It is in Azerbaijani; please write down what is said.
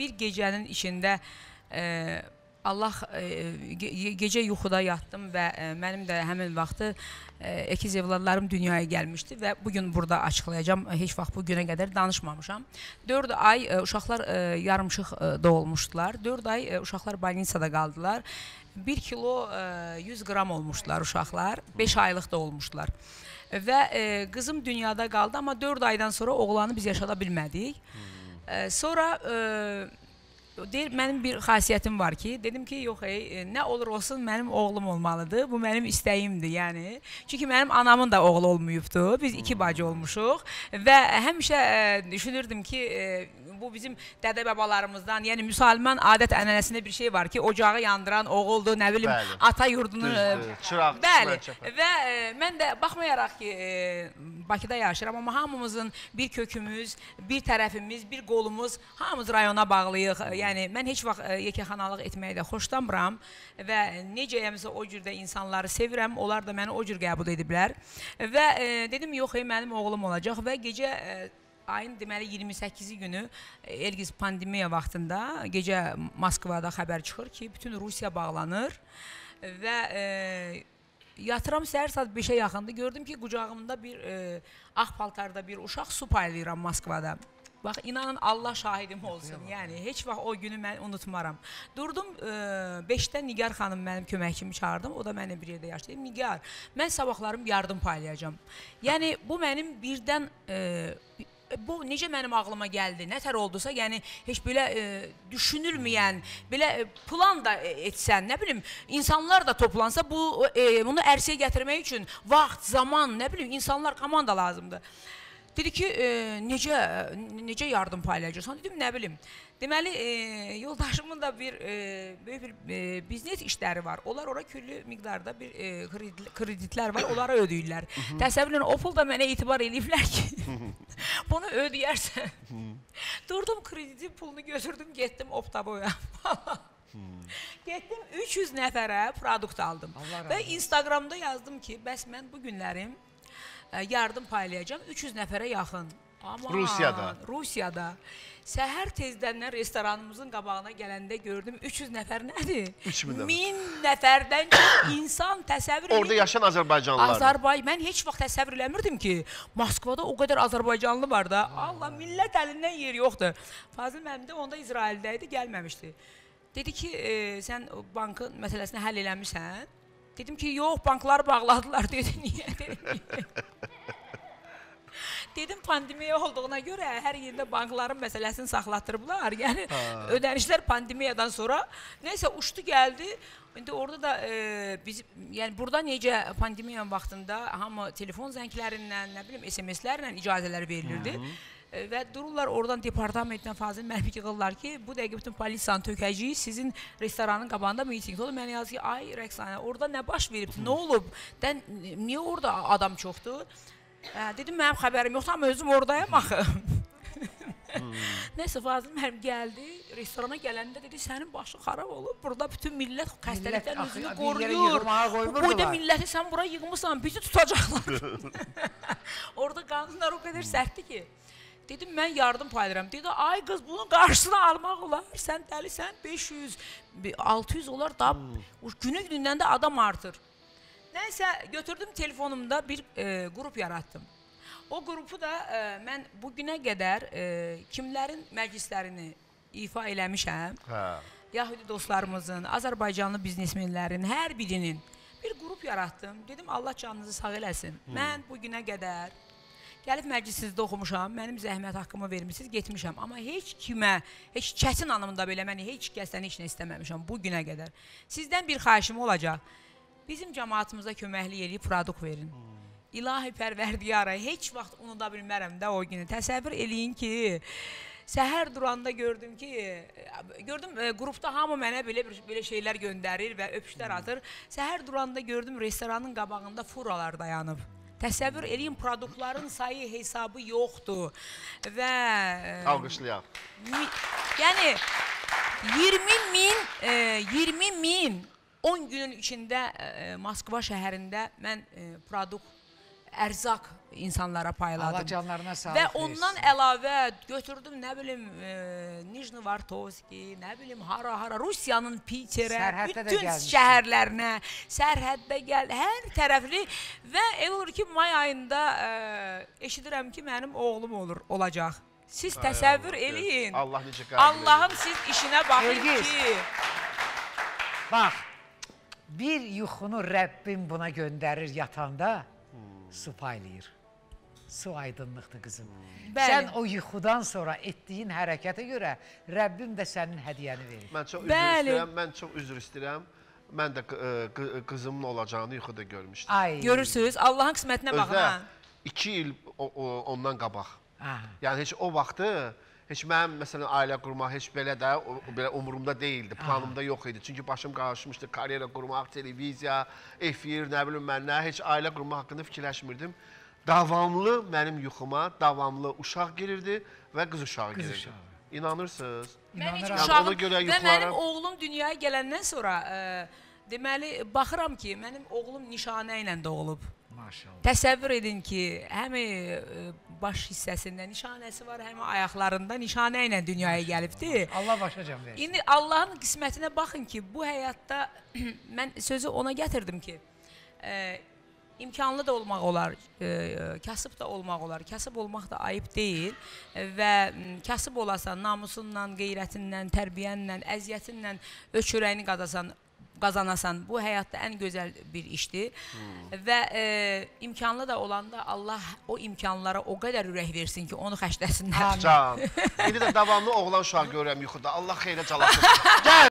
bir gecənin içində e, Allah e, gecə yuxuda yatdım və e, mənim də həmin vaxtı e, əkiz evladlarım dünyaya gəlmişdi və bu gün burada açıqlayacağam. E, heç vaxt bu günə qədər danışmamışam. 4 ay e, uşaqlar e, yarımşıq e, doğulmuşdular. 4 ay e, uşaqlar balinsada qaldılar. 1 kilo e, 100 qram olmuşdular uşaqlar. 5 aylıq da olmuşdular. Və e, qızım dünyada qaldı, amma 4 aydan sonra oğlanı biz yaşada bilmədik. Hmm sonra deyir mənim bir xasiyyətim var ki, dedim ki, yox ey, e, nə olur olsun mənim oğlum olmalıdır. Bu mənim istəyimdir, yəni. Çünki mənim anamın da oğlu olmayıbdı. Biz iki bacı olmuşuq və həmişə e, düşünürdüm ki, e, bu bizim dədə-babalarımızdan, yəni müsəlman adət-ənənəsində bir şey var ki, ocağı yandıran oğuldur, nə bilim, Bəli. ata yurdunu çıraq, Bəli. Və e, mən də baxmayaraq ki, e, Bakıda yaşayıram, amma hamımızın bir kökümüz, bir tərəfimiz, bir qolumuz, hamımız rayona bağlıyıq. E, Yəni mən heç vaxt e, yekəxanalıq etməyi də xoşlamıram və necəyəmsə o cürdə insanları sevirəm. Onlar da məni o cür qəbul ediblər. Və e, dedim, yox, ey, mənim oğlum olacaq və gecə e, ayın deməli 28-i günü e, Elgiz pandemiya vaxtında gecə Moskvada xəbər çıxır ki, bütün Rusiya bağlanır və e, yatıram səhər saat 5-ə yaxındır. Gördüm ki, qucağımda bir e, ağ paltarda bir uşaq su paylayıram Moskvada. Bax inanın Allah şahidim olsun. Yəni heç vaxt o günü mən unutmaram. Durdum 5-də Nigar xanım mənim köməkçimi çağırdım. O da mənimlə bir yerdə yaşayır. Nigar, mən sabahlarım yardım paylayacağam. Yəni bu mənim birdən e, bu necə mənim ağlıma gəldi, nətər oldusa, yəni heç belə e, düşünülməyən, belə e, plan da e, etsən, nə bilim, insanlar da toplansa bu e, bunu ərsəyə gətirmək üçün vaxt, zaman, nə bilim, insanlar, komanda lazımdır. Dedi ki, e, necə necə yardım paylayacaqsan? Dedim, nə bilim. Deməli, e, yoldaşımın da bir e, böyük bir e, biznes işləri var. Onlar ora küllü miqdarda bir e, kredit, kreditlər var, onlara ödəyirlər. Təsəvvür edin, o pul da mənə etibar eləyiblər ki, bunu ödəyərsən. Durdum kreditin pulunu götürdüm, getdim Optaboya. Getdim 300 nəfərə produkt aldım. Allah Və Instagramda yazdım ki, bəs mən bu günlərim yardım paylayacağam 300 nəfərə yaxın. Aman, Rusiyada. Rusiyada. Səhər tezdəndən restoranımızın qabağına gələndə gördüm 300 nəfər nədir? 3000 nəfər. 1000 nəfərdən çox insan təsəvvür Orada edin. yaşayan Azərbaycanlılar. Azərbay mən heç vaxt təsəvvür eləmirdim ki, Moskvada o qədər Azərbaycanlı var da. Allah millət əlindən yer yoxdur. Fazil müəllim də onda İsraildə idi, gəlməmişdi. Dedi ki, e, sən bankın məsələsini həll eləmisən? Dedim ki, yox, bankları bağladılar dedi. Niyə? Dedim, niyə? Dedim pandemiya olduğuna görə hər yerdə bankların məsələsini saxlatdırıblar. Yəni ödənişlər pandemiyadan sonra nəsə uçdu gəldi. İndi orada da e, biz yəni burada necə pandemiya vaxtında hamı telefon zənglərindən, nə bilim SMS-lərlə icazələr verilirdi. E, və dururlar oradan departamentdən Fazil müəllim yığırlar ki, bu dəqiqə bütün polisiyanı tökəcəyik, sizin restoranın qabağında miting olur. Mənə yazır ki, ay Rəqsanə, orada nə baş veribdi, nə olub? Dən niyə orada adam çoxdur? Hə, dedim mənim xəbərim yoxdur, amma özüm ordayam axı. Nəsə Fazil müəllim gəldi, restorana gələndə dedi sənin başın xarab olub. Burada bütün millət xəstəlikdən özünü qoruyur. Bu qoymurdular. milləti sən bura yığmısan, bizi tutacaqlar. Orada qanunlar o qədər sərtdir ki. Dedim mən yardım paylayıram. Dedi ay qız bunun qarşısını almaq olar. Sən dəlisən 500, 600 olar da o günü gündən də adam artır. Nəysə götürdüm telefonumda bir e, qrup yaratdım. O qrupu da e, mən bu günə qədər e, kimlərin məclislərini ifa eləmişəm. Hə. Yahudi dostlarımızın, Azərbaycanlı biznesmenlərin hər birinin bir qrup yaratdım. Dedim Allah canınızı sağ eləsin. Mən bu günə qədər gəlib məclisinizdə oxumuşam, mənim zəhmət haqqımı vermisiniz, getmişəm. Amma heç kimə, heç çətin anımda belə mən heç kəsdən heç nə istəməmişəm bu günə qədər. Sizdən bir xahişim olacaq. Bizim cəmaatımıza köməklik eləyib produkt verin. İlahi pərverdiyara heç vaxt unuda bilmərəm də o günü. Təsəvvür eləyin ki, səhər duranda gördüm ki, gördüm e, qrupda hamı mənə belə bir belə şeylər göndərir və öpüşlər atır. Səhər duranda gördüm restoranın qabağında furalar dayanıb. Təsəvvür eləyin produktların sayı hesabı yoxdur və e, Alqışlayaq. Yəni 20 min, e, 20 min 10 günün içində e, Moskva şəhərində mən e, produkt ərzaq insanlara payladım. Allah canlarına sağlıq Və versin. ondan əlavə götürdüm nə bilim e, Nijni Vartovski, nə bilim hara hara Rusiyanın Piterə, bütün şəhərlərinə, sərhəddə gəl, hər tərəfli və elə olur ki, may ayında e, eşidirəm ki, mənim oğlum olur, olacaq. Siz təsəvvür Allah, eləyin. Allah necə qəbul Allahın siz işinə baxın Elgiz. ki, Bax, bir yuxunu Rəbbim buna göndərir yatanda su paylayır. Su aydınlıqdır qızım. Bəli. Sən o yuxudan sonra etdiyin hərəkətə görə Rəbbim də sənin hədiyyəni verir. Mən çox üzr Bəli. istəyirəm, mən çox üzr istəyirəm. Mən də qı- qızımın olacağını yuxuda görmüşdüm. Ay. görürsüz, Allahın qismətinə baxın Özdə. 2 il o, o, ondan qabaq. Aha. Yəni heç o vaxtı heç mənim məsələn ailə qurmaq heç belə də o, belə umurumda deyildi, planımda yox idi. Çünki başım qarışmışdı, karyera qurmaq, televiziya, efir, nə bilim mən nə, heç ailə qurmaq haqqında fikirləşmirdim. Davamlı mənim yuxuma davamlı uşaq gelirdi və qız uşağı Qız gelirdi. uşağı. İnanırsınız? Mən heç İnanıram. Yəni uşağım və yuxulara- mənim oğlum dünyaya gələndən sonra ə, deməli baxıram ki, mənim oğlum nişanə ilə doğulub. Maşallah. Təsəvvür edin ki, həm ə, baş hissəsində nişanəsi var, həm ayaqlarında nişanə ilə dünyaya gəlibdi. Allah başa can versin. İndi Allahın qismətinə baxın ki, bu həyatda mən sözü ona gətirdim ki, ə, imkanlı da olmaq olar, ə, kasıb da olmaq olar. Kasıb olmaq da ayıb deyil və kasıb olasan, namusunla, qeyrətinlə, tərbiyənlə, əziyyətinlə öz çörəyini qazanasan, bu həyatda ən gözəl bir işdir. Və e, imkanlı da olanda Allah o imkanlara o qədər ürək versin ki, onu xərcləsinlər. Amin. Can. İndi də davamlı oğlan uşağı görürəm yuxuda. Allah xeyrə calasın. Gəl.